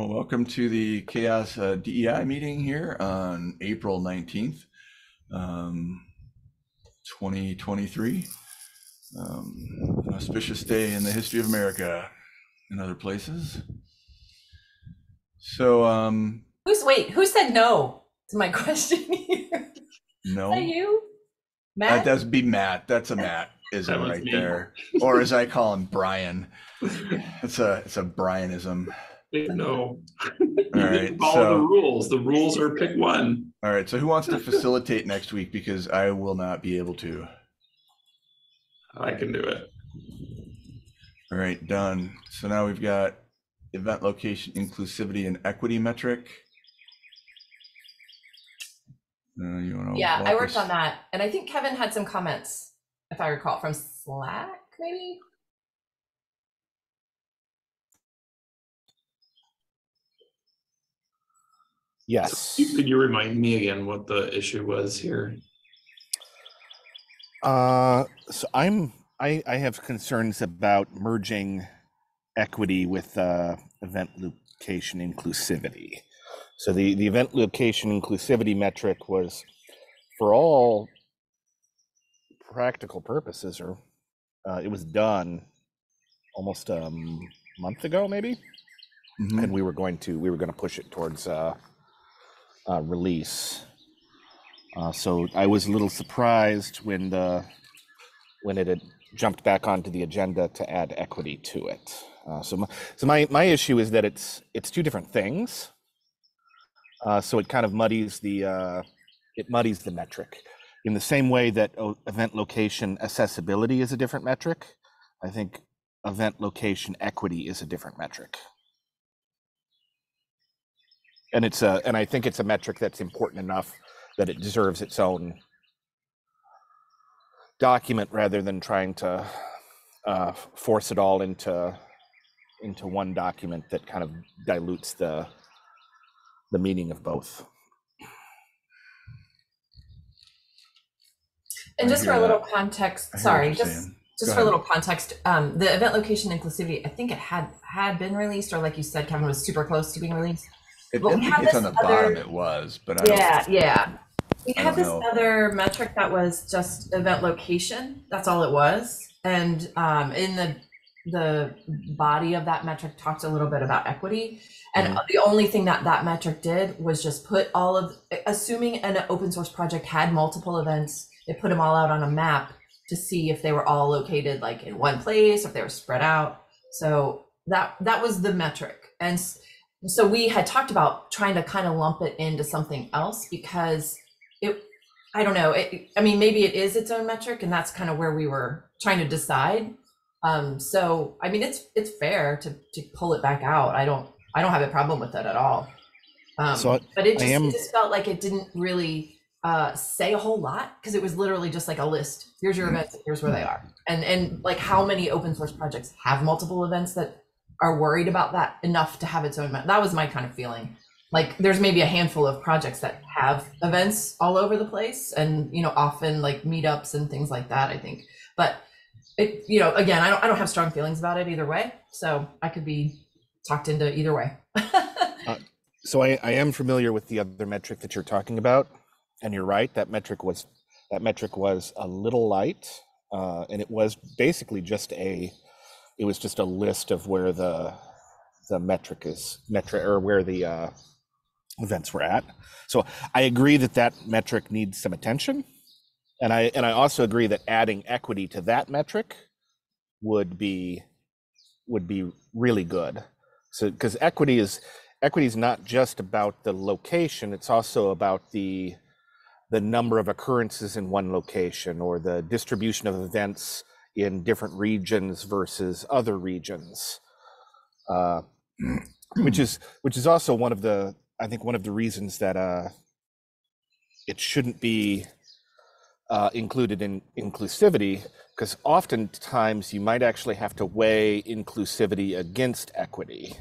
Well, welcome to the CHAOSS uh, DEI meeting here on April 19th, um, 2023. Um, an auspicious day in the history of America and other places. So, um, Who's wait? Who said no to my question here? no, Is that you, that Matt? does be Matt. That's a Matt, That isn't was right me. there, or as I call him, Brian. It's a it's a Brianism. No. All You right, didn't follow so- the rules. The rules are pick one. All right, so who wants to facilitate next week because I will not be able to. I can do it. All right, done. So now we've got event location inclusivity and equity metric. Uh, you want to? yeah, I worked on that, and I think Kevin had some comments, if I recall, from Slack, maybe. Yes. You- Could you remind me again what the issue was here? Uh, so I'm I I have concerns about merging equity with uh, event location inclusivity. So the the event location inclusivity metric was for all practical purposes, or uh, it was done almost a m- month ago, maybe, Mhm. and we were going to we were going to push it towards uh, uh, release. Uh, so I was a little surprised when the when it had jumped back onto the agenda to add equity to it. Uh, so my, so my my issue is that it's it's two different things. Uh, so it kind of muddies the uh, it muddies the metric in the same way that oh, event location accessibility is a different metric. I think event location equity is a different metric. And it's a and I think it's a metric that's important enough that it deserves its own document rather than trying to uh, force it all into into one document that kind of dilutes the the meaning of both. And just for a little that. context, I hear what sorry, just saying. just Go for a little context, um, the event location inclusivity, I think it had had been released, or like you said, Kevin was super close to being released. It Well, we have indicates on the this bottom other- it was, but I don't. Yeah, yeah. We I had this know. other metric that was just event location. That's all it was. And um, in the the body of that metric talked a little bit about equity. And Mhm. the only thing that that metric did was just put all of, assuming an open source project had multiple events, it put them all out on a map to see if they were all located like in one place, if they were spread out. So that that was the metric. And so we had talked about trying to kind of lump it into something else because it i don't know it, i mean maybe it is its own metric and that's kind of where we were trying to decide. Um so i mean it's it's fair to to pull it back out. I don't i don't have a problem with it at all. Um So I- but it just, am- it just felt like it didn't really uh say a whole lot because it was literally just like a list. Here's your events here's where they are. And and like how many open source projects have multiple events that are worried about that enough to have its own that was my kind of feeling. Like there's maybe a handful of projects that have events all over the place and you know often like meetups and things like that i think. But it you know again i don't i don't have strong feelings about it either way so i could be talked into either way. So I, I am familiar with the other metric that you're talking about, and you're right. That metric was that metric was a little light, uh, and it was basically just a it was just a list of where the the metric is metric or where the uh, events were at. So I agree that that metric needs some attention, and I and I also agree that adding equity to that metric would be would be really good. So because equity is equity is not just about the location; it's also about the the number of occurrences in one location or the distribution of events in different regions versus other regions, uh, which is which is also one of the I think one of the reasons that uh, it shouldn't be uh, included in inclusivity because oftentimes you might actually have to weigh inclusivity against equity.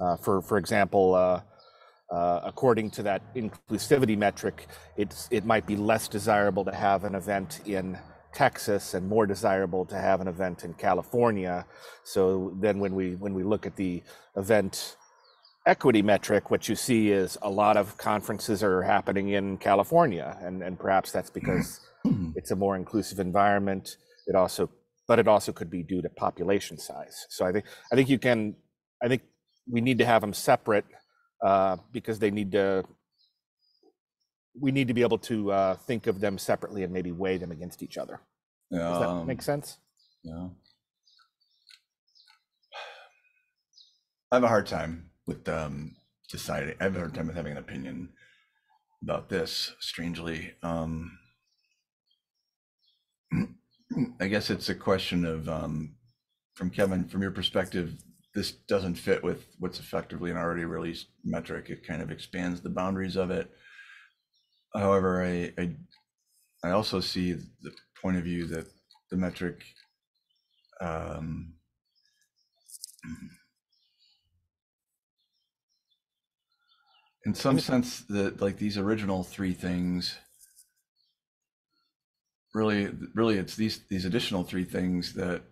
Uh, for for example, uh, uh, according to that inclusivity metric, it's it might be less desirable to have an event in Texas and more desirable to have an event in California. So then when we when we look at the event equity metric, what you see is a lot of conferences are happening in California, and, and perhaps that's because it's a more inclusive environment. It also, but it also could be due to population size. So I think I think you can, I think we need to have them separate uh, because they need to. We need to be able to uh, think of them separately and maybe weigh them against each other. Yeah, Does that Um, make sense? Yeah. I have a hard time with um deciding. I have a hard time with having an opinion about this. Strangely, um, I guess it's a question of um, from Kevin, from your perspective, this doesn't fit with what's effectively an already released metric. It kind of expands the boundaries of it. However, I I, I also see the point of view that the metric um, in some sense that like these original three things really really it's these these additional three things that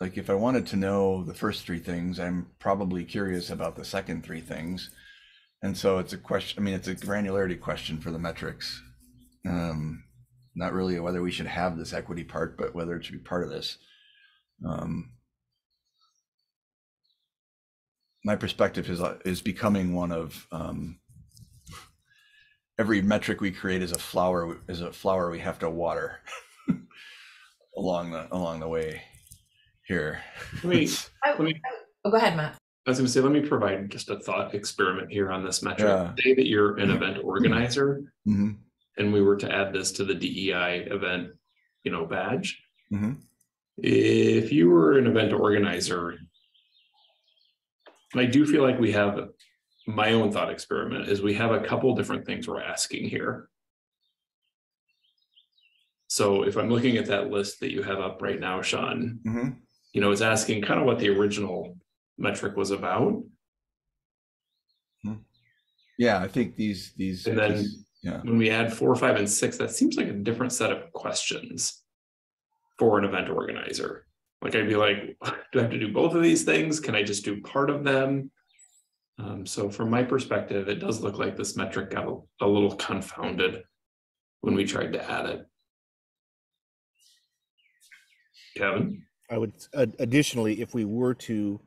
like if i wanted to know the first three things i'm probably curious about the second three things and so it's a question i mean it's a granularity question for the metrics um not really whether we should have this equity part but whether it should be part of this um my perspective is uh, is becoming one of um, every metric we create is a flower is a flower we have to water along the along the way here. Let me, It's- I, let me, oh, go ahead, Matt. I was gonna say, let me provide just a thought experiment here on this metric. Yeah. Say that you're an event organizer Mhm, and we were to add this to the DEI event, you know, badge. mhm. If you were an event organizer, I do feel like we have, my own thought experiment is we have a couple different things we're asking here. So if I'm looking at that list that you have up right now, Sean, Mhm. you know, it's asking kind of what the original metric was about. Yeah, I think these these And then- just- yeah When we add four, five, and six, that seems like a different set of questions for an event organizer. Like I'd be like, do I have to do both of these things? Can I just do part of them? Um, so from my perspective, it does look like this metric got a, a little confounded when we tried to add it. Kevin, I would ad- additionally, if we were to,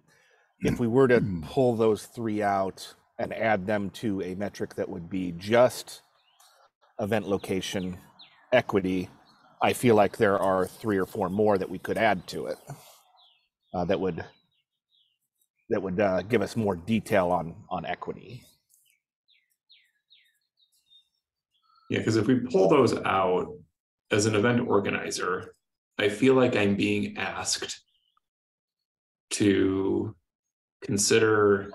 if we were to pull those three out and add them to a metric that would be just event location equity, I feel like there are three or four more that we could add to it. Uh, that would, that would uh, give us more detail on, on equity. yeah, because if we pull those out as an event organizer, I feel like I'm being asked to consider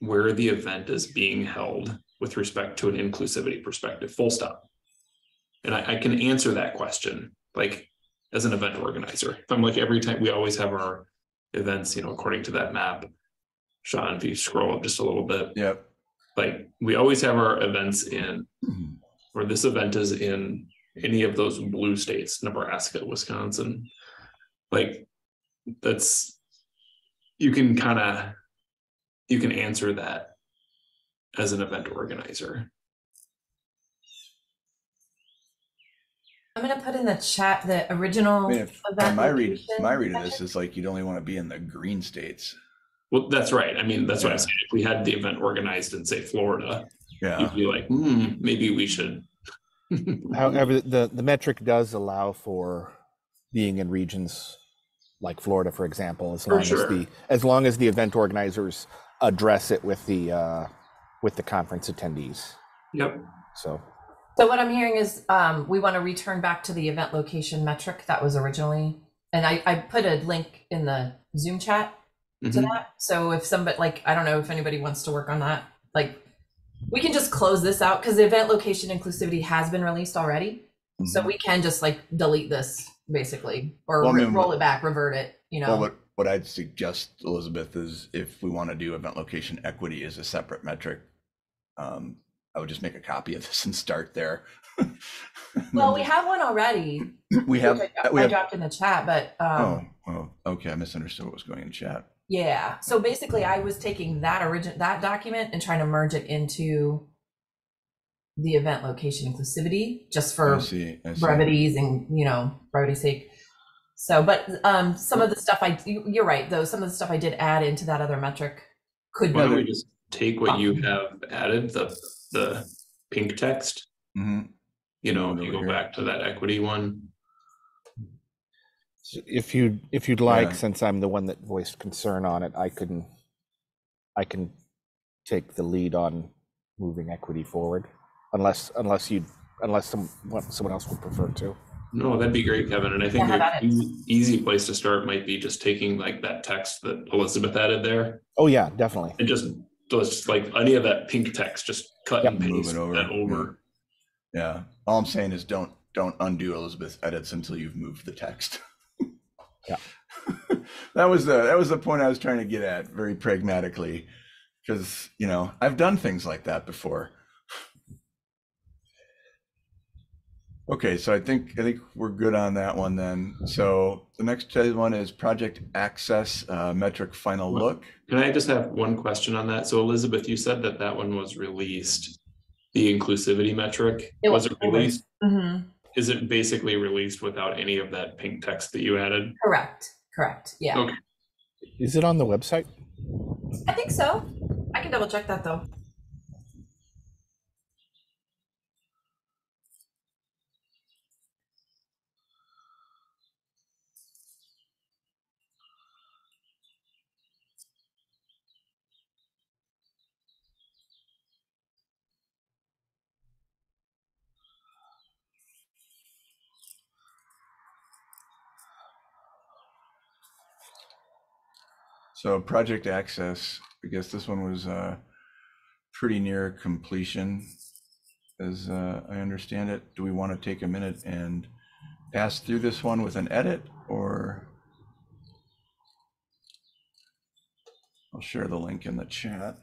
where the event is being held with respect to an inclusivity perspective, full stop. And I, I can answer that question, like as an event organizer. If I'm like every time, we always have our events, you know, according to that map. Sean, if you scroll up just a little bit, yep like we always have our events in or this event is in any of those blue states, Nebraska, Wisconsin. Like that's you can kind of you can answer that as an event organizer. I'm gonna put in the chat the I original. mean, if, event my read my read of this is like you'd only want to be in the green states Well, that's right. I mean, that's what I'm saying. If we had the event organized in say Florida, yeah you'd be like, hmm, maybe we should. However, the, the metric does allow for being in regions like Florida, for example, as For long sure. as the as long as the event organizers address it with the uh, with the conference attendees. Yep. So So what I'm hearing is um, we want to return back to the event location metric that was originally, and I, I put a link in the Zoom chat to Mhm. that. So if somebody like I don't know if anybody wants to work on that, like we can just close this out because the event location inclusivity has been released already. So Mhm. we can just like delete this basically, or Well, I mean, roll it back, revert it. You know. Well, what, what I'd suggest, Elizabeth, is if we want to do event location equity as a separate metric, um, I would just make a copy of this and start there. well, we have one already. we have, I, we I have, dropped in the chat, but oh, um, oh, okay, I misunderstood what was going in chat. Yeah. So basically, I was taking that origin that document and trying to merge it into the event location inclusivity, just for I see. I see. brevities and you know brevity's sake. So, but um, some of the stuff I you- you're right though. Some of the stuff I did add into that other metric could Why be don't we just take what you have added, the, the pink text? Mhm. You know, if you go back to that equity one, If you, if you'd like, Yeah. since I'm the one that voiced concern on it, I can, I can take the lead on moving equity forward, unless, unless you, unless some, someone else would prefer to. No, that'd be great, Kevin, and I think Yeah, an easy, easy place to start might be just taking like that text that Elizabeth added there. Oh, yeah, definitely. And just, just like any of that pink text, just cut and Yep. Move paste it over, that yeah. over. Yeah. All I'm saying is don't don't undo Elizabeth's edits until you've moved the text. Yeah. that was the that was the point I was trying to get at very pragmatically because you know I've done things like that before. Okay, so I think I think we're good on that one then. So the next one is project access uh, metric final Well, look. Can I just have one question on that? So Elizabeth, you said that that one was released. The inclusivity metric, It was was. it released? Mhm. Is it basically released without any of that pink text that you added? correct. Correct. Yeah, Okay. Is it on the website? I think so. I can double check that though. So project access, I guess this one was uh, pretty near completion, as uh, I understand it. Do we want to take a minute and pass through this one with an edit, or? I'll share the link in the chat.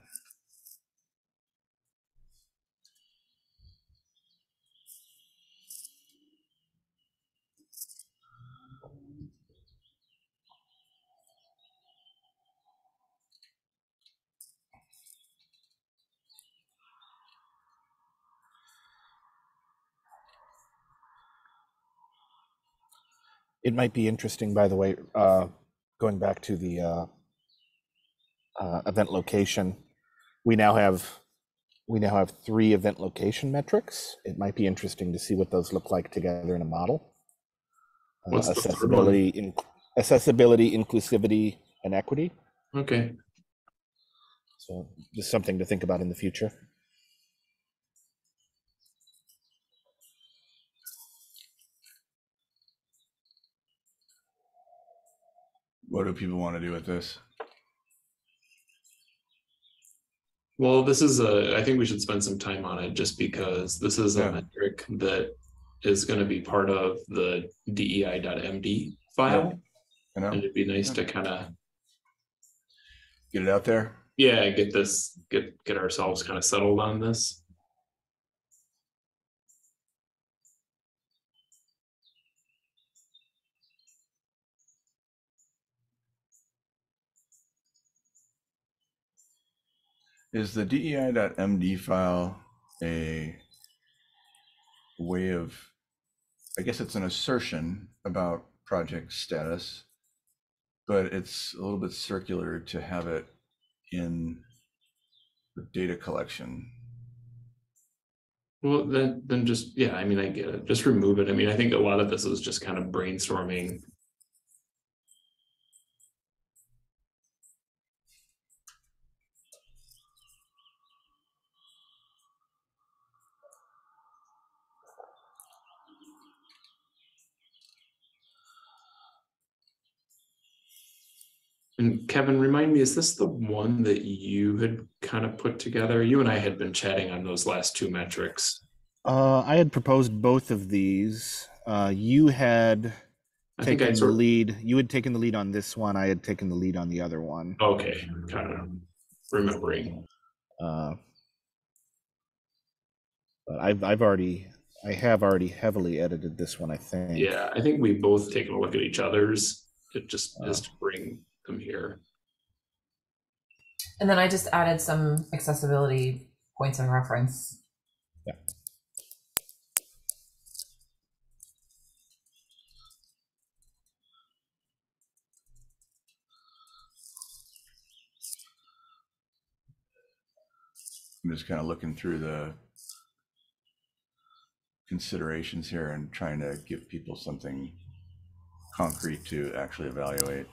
It might be interesting, by the way, uh, going back to the uh, uh, event location. We now have, we now have three event location metrics. It might be interesting to see what those look like together in a model. Uh? Accessibility, in- accessibility, inclusivity, and equity. Okay, So just something to think about in the future. What do people want to do with this? well, this is a, I think we should spend some time on it just because this is a metric that is gonna be part of the DEI.MD file. Know, And it'd be nice to kind of, get it out there. yeah, get this, get, get ourselves kind of settled on this. Is the DEI.MD file a way of, I guess it's an assertion about project status, but it's a little bit circular to have it in the data collection. Well, then, then just, yeah, I mean, I get it, just remove it. I mean, I think a lot of this is just kind of brainstorming. And Kevin, remind me, is this the one that you had kind of put together? You and I had been chatting on those last two metrics. Uh, I had proposed both of these. Uh, you had I taken the lead. You had taken the lead on this one. I had taken the lead on the other one. okay, kind of remembering. Uh, but I've I've already I have already heavily edited this one. I think. Yeah, I think we've both taken a look at each other's. It just is Uh. to bring them here. And then I just added some accessibility points of reference. I'm just kind of looking through the considerations here and trying to give people something concrete to actually evaluate.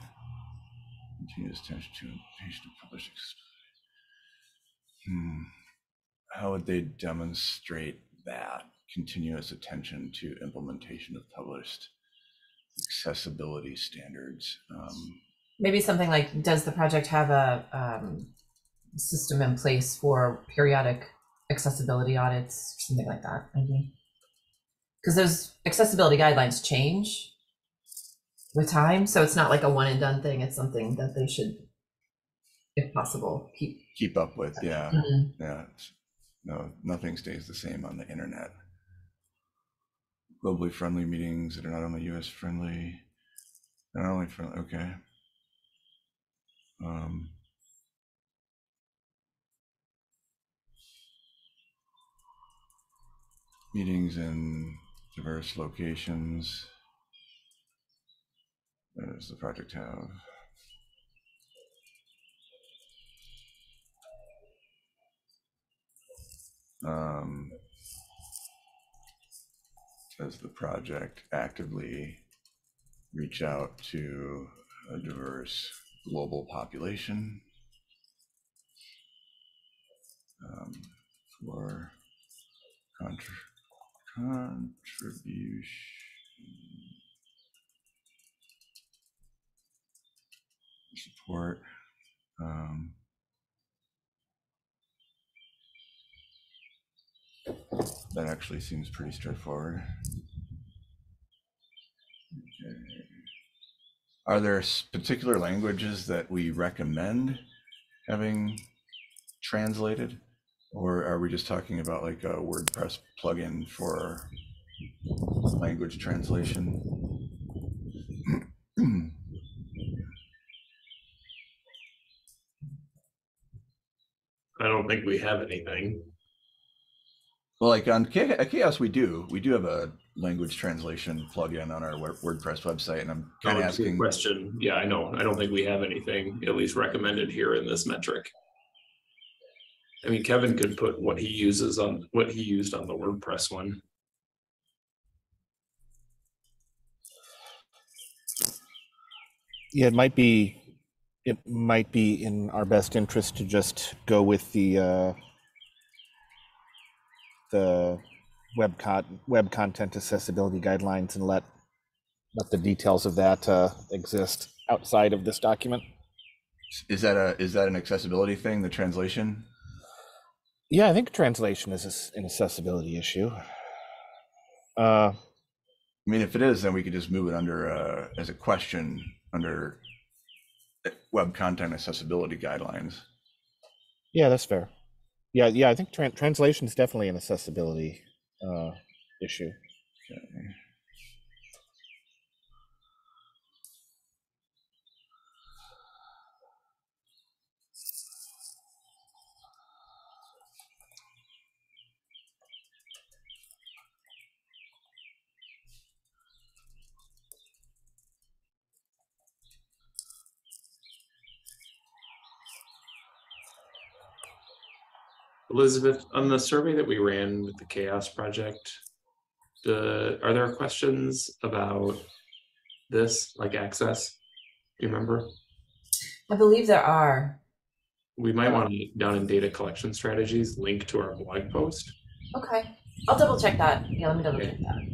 Continuous attention to patient published. Hmm. How would they demonstrate that continuous attention to implementation of published accessibility standards? Um, Maybe something like, does the project have a um, system in place for periodic accessibility audits, something like that, maybe? Because those accessibility guidelines change with time, so it's not like a one and done thing. It's something that they should, if possible, keep. keep up with, yeah. Mhm. Yeah, no, nothing stays the same on the internet. Globally friendly meetings that are not only US friendly, not only friendly, okay. Um, meetings in diverse locations. Does the project have? Um, does the project actively reach out to a diverse global population um, for contr- contribution? Support. Um, That actually seems pretty straightforward. Okay. Are there particular languages that we recommend having translated? Or are we just talking about like a WordPress plugin for language translation? Think we have anything. Well, like on Cha- CHAOSS, we do. We do have a language translation plugin on our Wor- WordPress website, and I'm kind Oh, of it's a asking. Question, yeah, I know, I don't think we have anything at least recommended here in this metric. I mean, Kevin could put what he uses on, what he used on the WordPress one. Yeah, it might be, it might be in our best interest to just go with the, uh, the web con, web content accessibility guidelines and let, let the details of that, uh, exist outside of this document. Is that a is that an accessibility thing? The translation? Yeah, I think translation is an accessibility issue. Uh, I mean, if it is, then we could just move it under uh, as a question under web content accessibility guidelines. yeah, that's fair. Yeah, yeah, I think tran- translation is definitely an accessibility, uh, issue. Okay. Elizabeth, on the survey that we ran with the CHAOSS Project. The, are there questions about this, like access? Do you remember? I believe there are. We might want to, down in data collection strategies, link to our blog post. Okay, I'll double check that. Yeah, let me double check that.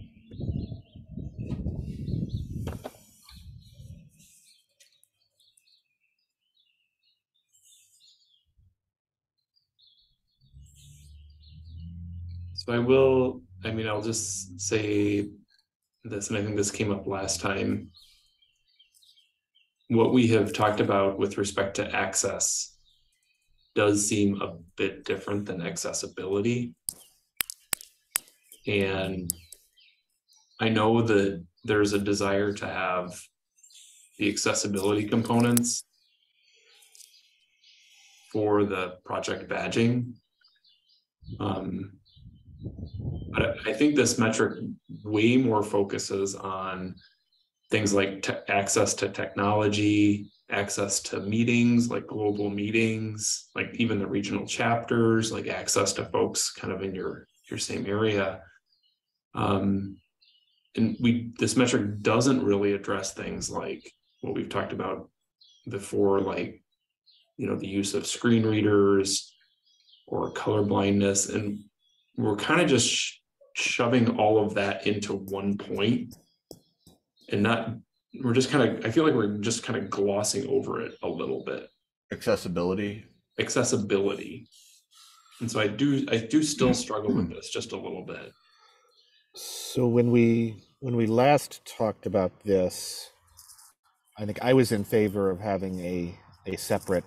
I will, I mean, I'll just say this, and I think this came up last time. What we have talked about with respect to access does seem a bit different than accessibility. And I know that there's a desire to have the accessibility components for the project badging. Um, but I- think this metric way more focuses on things like te- access to technology, access to meetings, like global meetings, like even the regional chapters, like access to folks kind of in your, your same area. Um, and we, this metric doesn't really address things like what we've talked about before, like, you know, the use of screen readers or color blindness, and we're kind of just sh- shoving all of that into one point and not, we're just kind of, I feel like we're just kind of glossing over it a little bit Accessibility. accessibility. And so I do, I do still struggle with this just a little bit. So when we when we last talked about this, I think I was in favor of having a a separate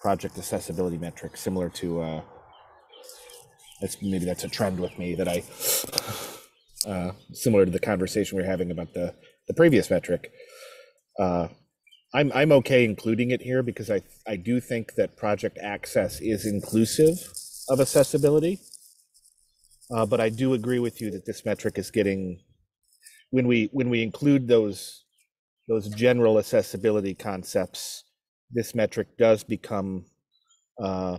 project accessibility metric similar to uh that's maybe that's a trend with me that I uh similar to the conversation we are having about the the previous metric. Uh I'm I'm okay including it here because I I do think that project access is inclusive of accessibility. Uh, but I do agree with you that this metric is getting, when we, when we include those, those general accessibility concepts, this metric does become uh,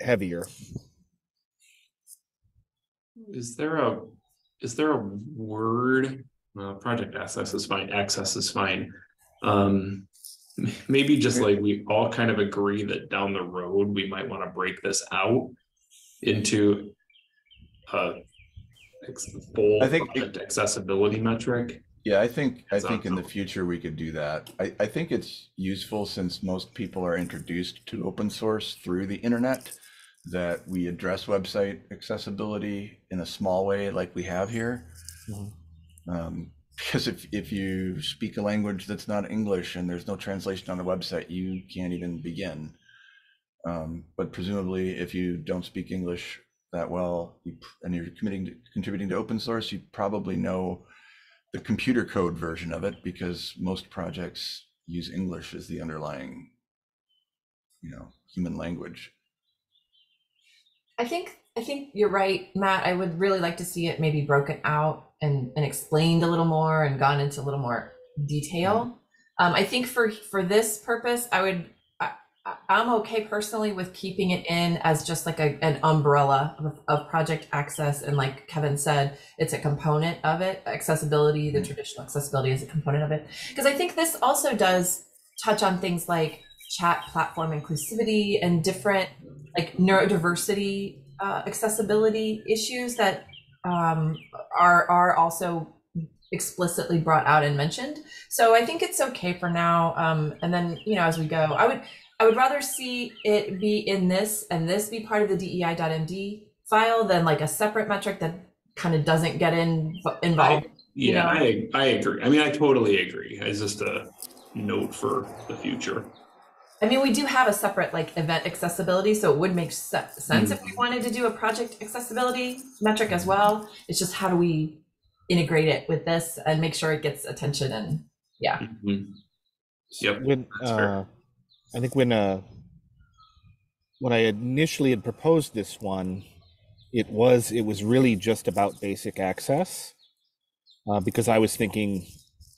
heavier. Is there a, is there a word, uh, project access is fine, access is fine. Um, m- maybe just like we all kind of agree that down the road, we might want to break this out into ex- full I think- project accessibility metric. Yeah, I think, I think in the future we could do that. I, I think it's useful since most people are introduced to open source through the internet. That we address website accessibility in a small way like we have here. Mhm. Um, because if, if you speak a language that's not English and there's no translation on the website, you can't even begin. Um, but presumably, if you don't speak English that well, you, and you're committing to, contributing to open source, you probably know the computer code version of it because most projects use English as the underlying, you know, human language. I think I think you're right, Matt. I would really like to see it maybe broken out and, and explained a little more and gone into a little more detail. Um, I think for for this purpose, I would I, I'm okay personally with keeping it in as just like a, an umbrella of, of project access and like Kevin said, it's a component of it. Accessibility, the Mhm. traditional accessibility is a component of it. Because I think this also does touch on things like chat platform inclusivity and different like neurodiversity uh, accessibility issues that um, are are also explicitly brought out and mentioned. So I think it's okay for now. Um, and then you know as we go, I would I would rather see it be in this and this be part of the DEI.md file than like a separate metric that kind of doesn't get in involved. You Yeah, know? I, I agree. I mean, I totally agree. It's just a note for the future. I mean, we do have a separate like event accessibility, so it would make se- sense if we wanted to do a project accessibility metric as well. It's just how do we integrate it with this and make sure it gets attention and Mhm. Yep, When, uh, I think when, uh, when I initially had proposed this one, it was, it was really just about basic access. Uh, because I was thinking,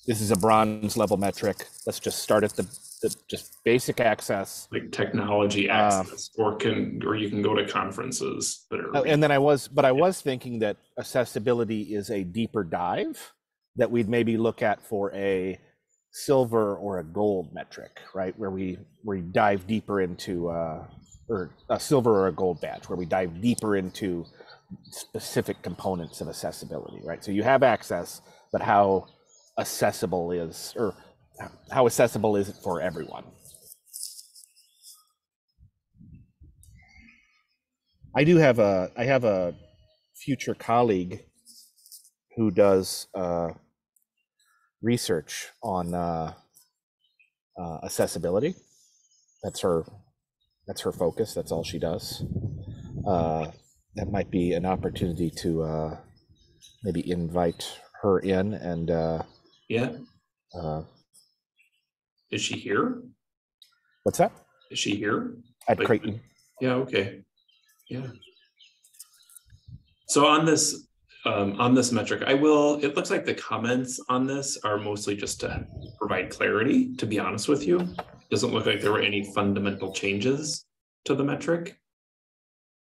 this is a bronze level metric, let's just start at the, the, just basic access. Like technology Uh, access, or can, or you can go to conferences that Uh, are. And then I was, but I was thinking that accessibility is a deeper dive that we'd maybe look at for a silver or a gold metric, right? Where we where we dive deeper into uh, or a silver or a gold badge, where we dive deeper into specific components of accessibility, right? So you have access, but how accessible is or how accessible is it for everyone? I do have a I have a future colleague who does uh, research on uh, uh, accessibility. That's her that's her focus. That's all she does. Uh, that might be an opportunity to uh, maybe invite her in and uh, Yeah, uh, is she here? What's that? Is she here? At Like- Creighton. Yeah, okay. Yeah. So on this, um, on this metric, I will, it looks like the comments on this are mostly just to provide clarity, to be honest with you. Doesn't look like there were any fundamental changes to the metric.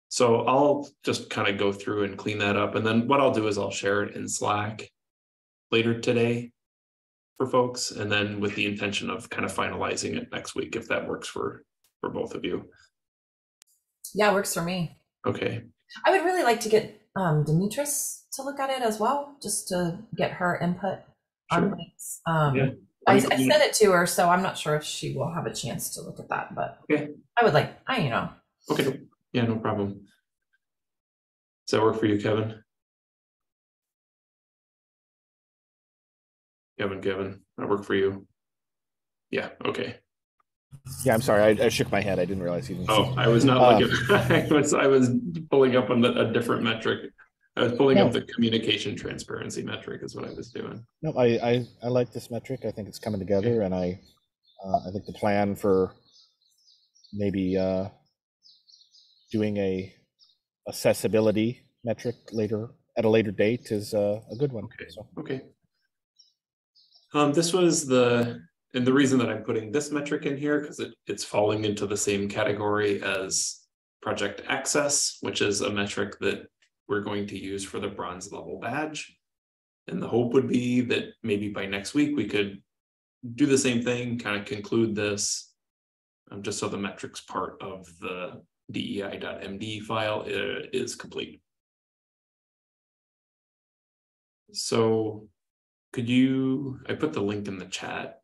So I'll just kind of go through and clean that up, and then what I'll do is I'll share it in Slack later today for folks, and then with the intention of kind of finalizing it next week, if that works for, for both of you. Yeah, works for me. Okay, I would really like to get um, Demetris to look at it as well, just to get her input on Sure. things. Um, Yeah. I, I sent it to her, so I'm not sure if she will have a chance to look at that, but Okay. I would like, I, you know, okay, yeah, no problem. Does that work for you, Kevin? Kevin, Kevin, that work for you? Yeah, okay. Yeah, I'm sorry. I, I shook my head. I didn't realize you didn't. Oh, I was not Uh, looking, I was, I was pulling up on the, a different metric. I was pulling up the communication transparency metric is what I was doing. No, I, I, I like this metric. I think it's coming together and I, uh, I think the plan for maybe, uh, doing a accessibility metric later, at a later date is, uh, a good one. Okay. So, Okay. Um, this was the, and the reason that I'm putting this metric in here, because it, it's falling into the same category as project access, which is a metric that we're going to use for the bronze level badge. And the hope would be that maybe by next week, we could do the same thing, kind of conclude this. Um, just so the metrics part of the DEI.MD file uh, is complete. So could you, I put the link in the chat.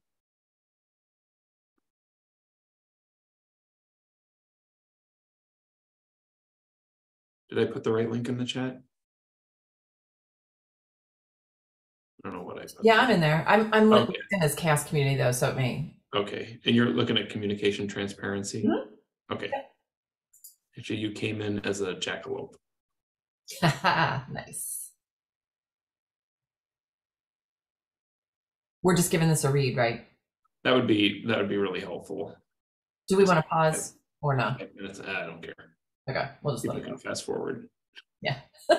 Did I put the right link in the chat? I don't know what I. put. yeah, I'm in there. I'm, I'm Okay. looking in this cast community though, so it may, Okay, and you're looking at communication transparency? Mhm. Okay. Actually, you came in as a jackalope. nice. We're just giving this a read, right? That would be, that would be really helpful. Do we want to pause or no? Five minutes, I don't care. Okay, we'll just People let it go. fast forward. Yeah.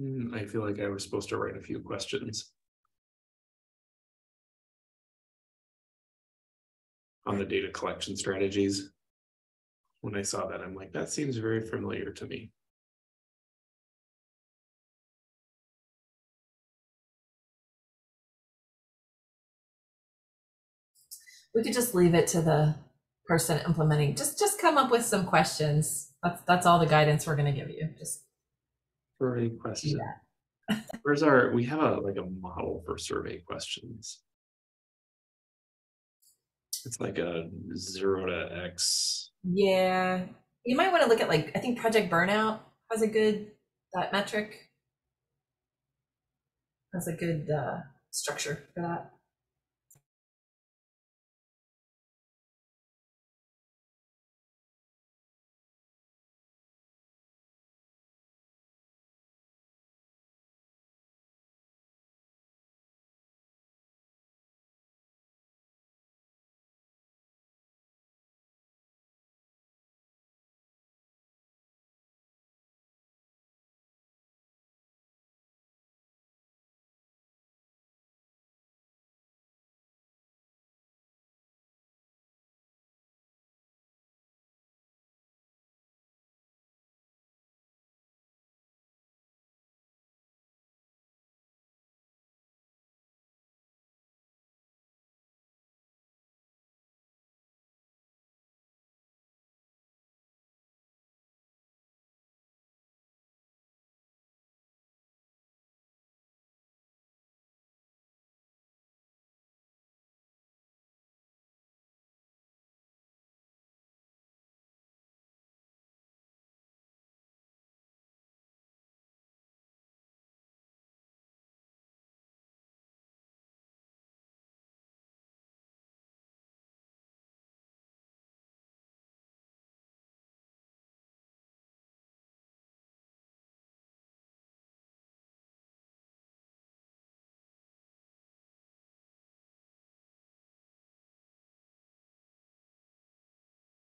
Hmm, I feel like I was supposed to write a few questions. On the data collection strategies. When I saw that, I'm like, that seems very familiar to me. We could just leave it to the person implementing. Just just come up with some questions. That's that's all the guidance we're gonna give you. Just Survey question. that. Where's our, we have a, like a model for survey questions. It's like a zero to X. Yeah. You might want to look at like I think Project Burnout has a good that metric. Has a good uh, structure for that.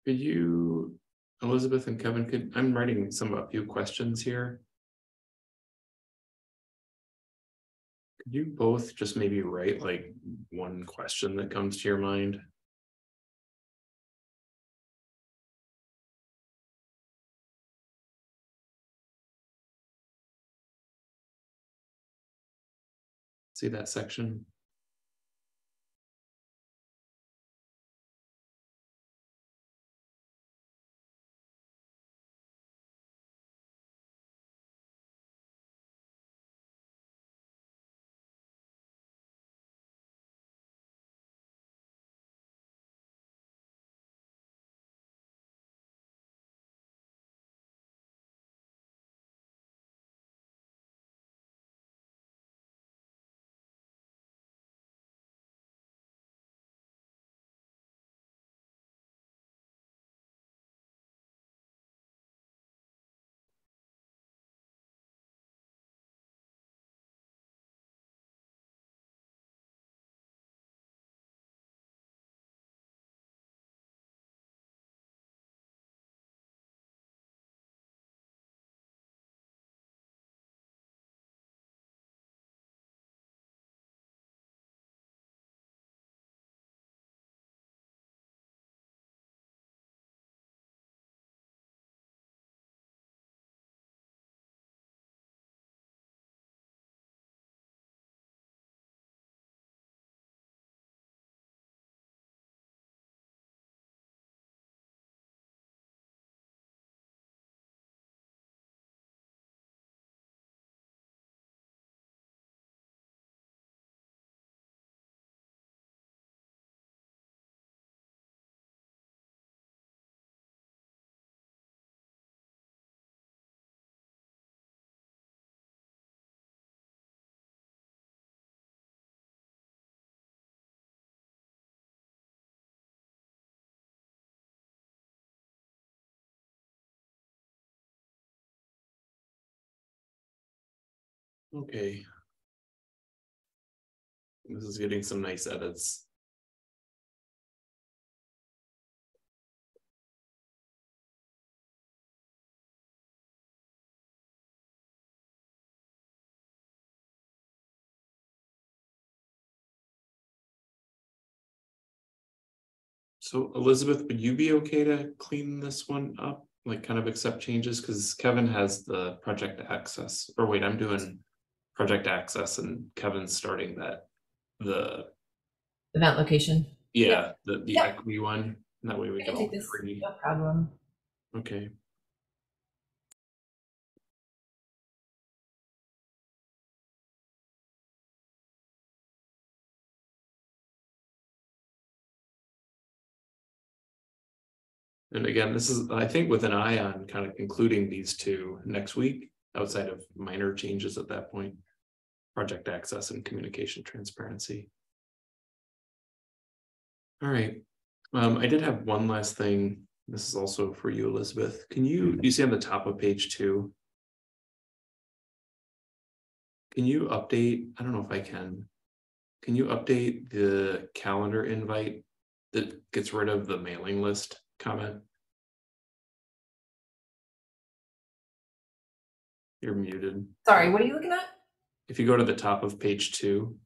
Could you, Elizabeth and Kevin, could, I'm writing some, a few questions here. Could you both just maybe write like one question that comes to your mind? See that section? Okay. This is getting some nice edits. So Elizabeth, would you be okay to clean this one up? Like kind of accept changes? Because Kevin has the project access. Or wait, I'm doing Project access and Kevin's starting that, the, Event location. yeah, the, the Yeah. equity one, that way we I can can all take this. agree, No problem. okay. And again, this is, I think with an eye on kind of concluding these two next week, outside of minor changes at that point. Project access and communication transparency. All right, um, I did have one last thing. This is also for you, Elizabeth. Can you, you see on the top of page two? Can you update, I don't know if I can. Can you update the calendar invite that gets rid of the mailing list comment? You're muted. Sorry, what are you looking at? If you go to the top of page two,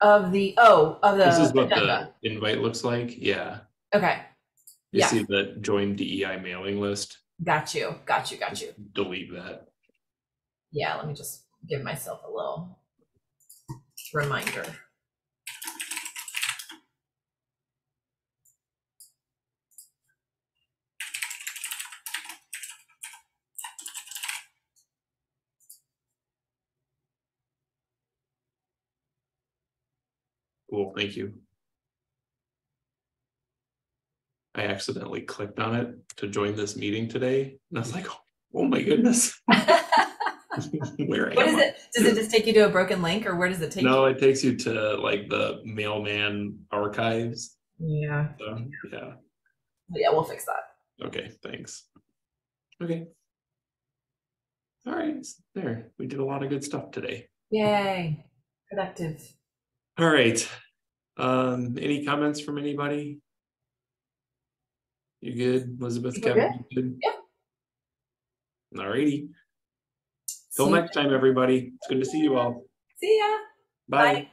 Of the, oh, of the this is what the invite looks like. Yeah. Okay, You Yeah. see the join DEI mailing list, got you, got you, got you. delete that. Yeah, let me just give myself a little reminder. Cool, thank you. I accidentally clicked on it to join this meeting today, and I was like, oh my goodness. Where What is am I? it? Does it just take you to a broken link or where does it take you? No, you? it takes you to like the mailman archives. Yeah, So, yeah, yeah, we'll fix that. okay, thanks. Okay. All right, there, we did a lot of good stuff today. Yay, productive. All right. Um, any comments from anybody? You good, Elizabeth, We're Kevin? good? Yeah. All righty. Till next time, everybody. It's good to see you all. See ya. Bye. Bye.